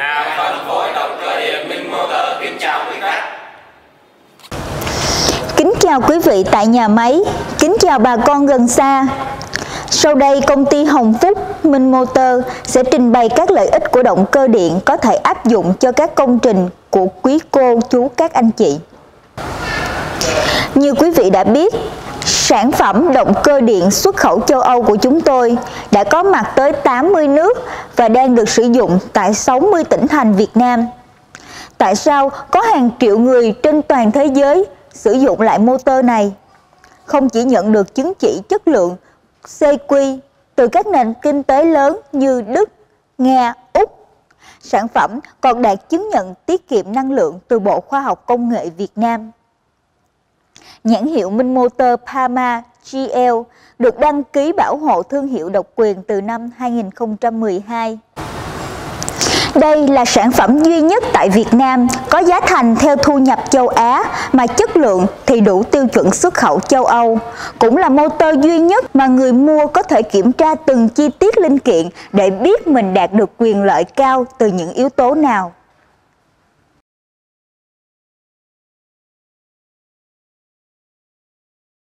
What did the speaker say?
Nhà phân phối động cơ điện Minh Motor kính chào quý khách. Kính chào quý vị tại nhà máy, kính chào bà con gần xa. Sau đây, công ty Hồng Phúc Minh Motor sẽ trình bày các lợi ích của động cơ điện có thể áp dụng cho các công trình của quý cô, chú, các anh chị. Như quý vị đã biết, sản phẩm động cơ điện xuất khẩu châu Âu của chúng tôi đã có mặt tới 80 nước và đang được sử dụng tại 60 tỉnh thành Việt Nam. Tại sao có hàng triệu người trên toàn thế giới sử dụng lại motor này? Không chỉ nhận được chứng chỉ chất lượng CQ từ các nền kinh tế lớn như Đức, Nga, Úc, sản phẩm còn đạt chứng nhận tiết kiệm năng lượng từ Bộ Khoa học Công nghệ Việt Nam nhãn hiệu Minh Motor Parma GL được đăng ký bảo hộ thương hiệu độc quyền từ năm 2012. Đây là sản phẩm duy nhất tại Việt Nam có giá thành theo thu nhập châu Á mà chất lượng thì đủ tiêu chuẩn xuất khẩu châu Âu. Cũng là motor duy nhất mà người mua có thể kiểm tra từng chi tiết linh kiện để biết mình đạt được quyền lợi cao từ những yếu tố nào.